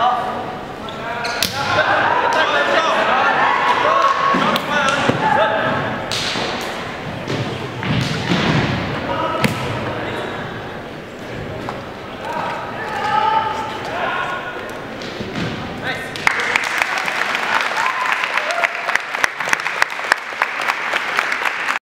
해주세요.